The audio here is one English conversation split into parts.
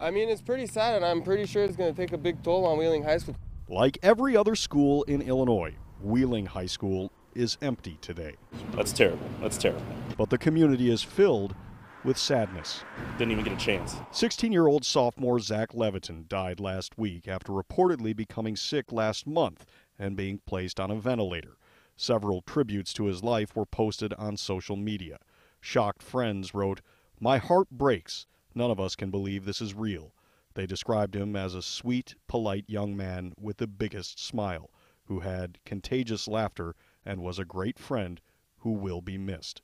I mean, it's pretty sad, and I'm pretty sure it's going to take a big toll on Wheeling High School. Like every other school in Illinois, Wheeling High School is empty today. That's terrible. That's terrible. But the community is filled with sadness. Didn't even get a chance. 16 year old sophomore Zach Leviton died last week after reportedly becoming sick last month and being placed on a ventilator. Several tributes to his life were posted on social media. Shocked friends wrote, My heart breaks. None of us can believe this is real. They described him as a sweet, polite young man with the biggest smile, who had contagious laughter and was a great friend who will be missed.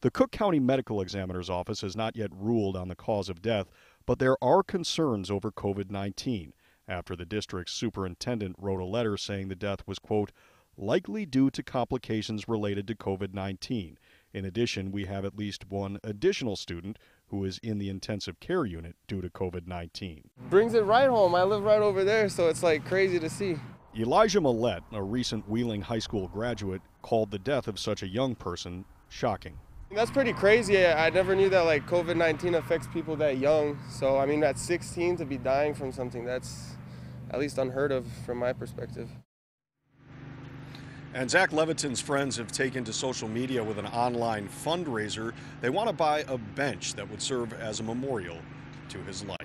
The Cook County Medical Examiner's Office has not yet ruled on the cause of death, but there are concerns over COVID 19 after the district's superintendent wrote a letter saying the death was, quote, likely due to complications related to COVID 19. In addition, we have at least one additional student who is in the intensive care unit due to COVID 19. Brings it right home. I live right over there, so it's like crazy to see. Elijah Millette, a recent Wheeling High School graduate, called the death of such a young person shocking. That's pretty crazy. I never knew that like COVID-19 affects people that young. So I mean, at 16 to be dying from something, that's at least unheard of from my perspective. And Zach Leviton's friends have taken to social media with an online fundraiser. They want to buy a bench that would serve as a memorial to his life.